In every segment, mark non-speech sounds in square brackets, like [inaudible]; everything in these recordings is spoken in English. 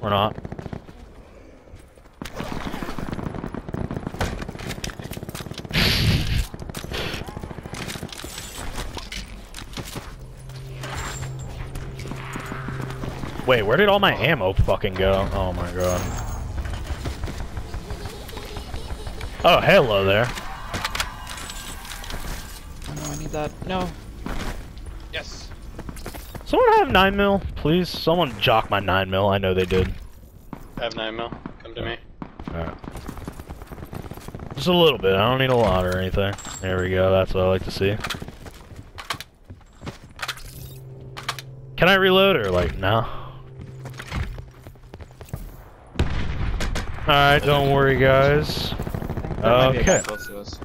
Or not. [laughs] Wait, where did all my ammo fucking go? Oh my god. Oh, hello there. Oh no, I need that. No. Yes. Someone have 9 mil, please? Someone jock my 9 mil. I know they did. I have 9 mil. Come to me. Alright. Just a little bit. I don't need a lot or anything. There we go. That's what I like to see. Can I reload or like no? Alright, don't worry guys. There might be a guy Okay. close.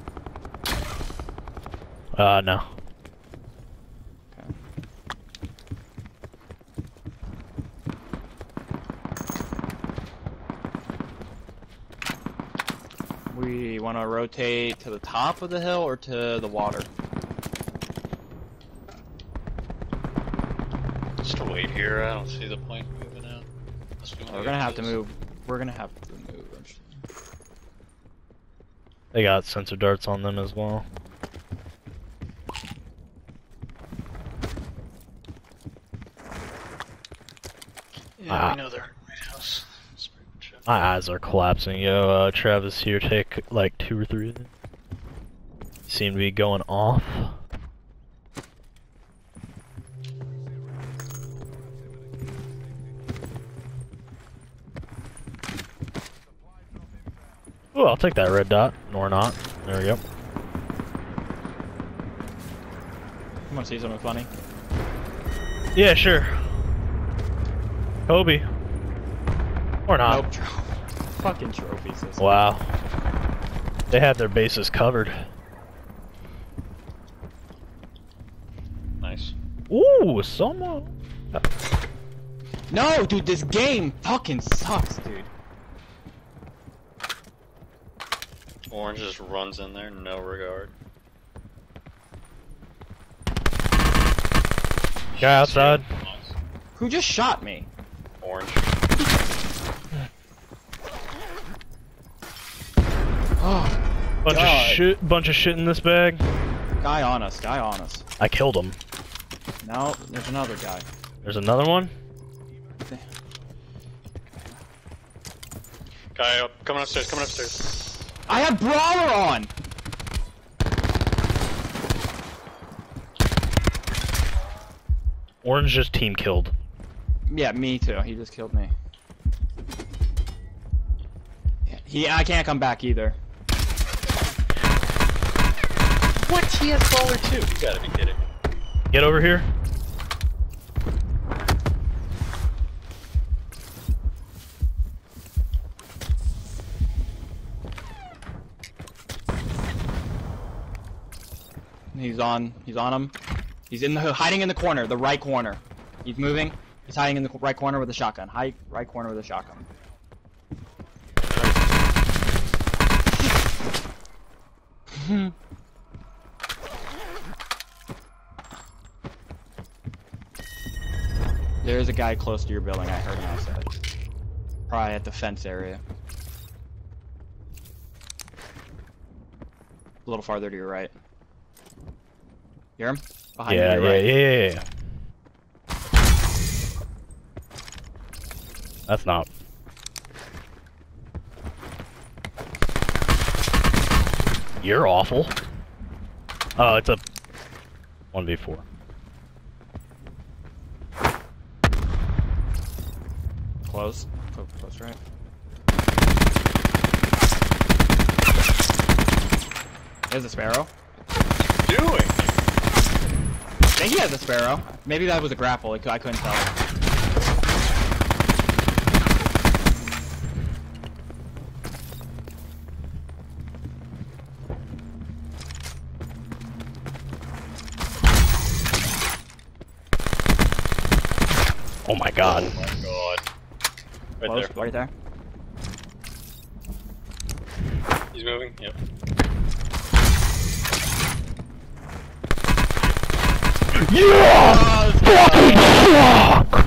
Uh no. We want to rotate to the top of the hill or to the water? Just to wait here. I don't see the point moving out. Unless we wanna We're gonna have to move. We're gonna have to move eventually. They got sensor darts on them as well. Yeah, Ah. we know they're My eyes are collapsing, yo. Uh, Travis here, take like two or three. Seem to be going off. Oh, I'll take that red dot, or not. There we go. You to see something funny? Yeah, sure. Kobe. Or not. Nope. Fucking trophies. This Wow. They had their bases covered. Nice. Ooh, someone. No, dude, this game fucking sucks, dude. Orange just runs in there, no regard. Guy outside. Who just shot me? Orange. Oh, Bunch God. of shit. Bunch of shit in this bag. guy on us, guy on us. I killed him. No, there's another guy. There's another one. Guy up, coming upstairs, coming upstairs. I have brawler on. Orange just team killed. Yeah, me too. He just killed me. He, I can't come back either. What? He has brawler too. You gotta be kidding. Get over here. He's on. He's on him. He's in the hiding in the corner, the right corner. He's moving. He's hiding in the right corner with a shotgun. Hide, right corner with a shotgun. There's a guy close to your building. I heard him outside. Probably at the fence area. A little farther to your right. You hear him? Behind yeah, you. yeah, your yeah, right. yeah, yeah. That's not. You're awful. Oh, it's a 1v4. Close. Close, close right. There's a sparrow. Doing? I think he has a sparrow. Maybe that was a grapple. I I couldn't tell. Oh my god. Oh my god. Right Close, there. Right there. He's moving, yep. Yeah! Fucking fuck!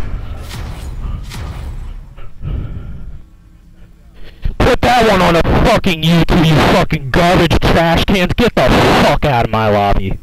Put that one on a fucking YouTube, you fucking garbage trash cans. Get the fuck out of my lobby.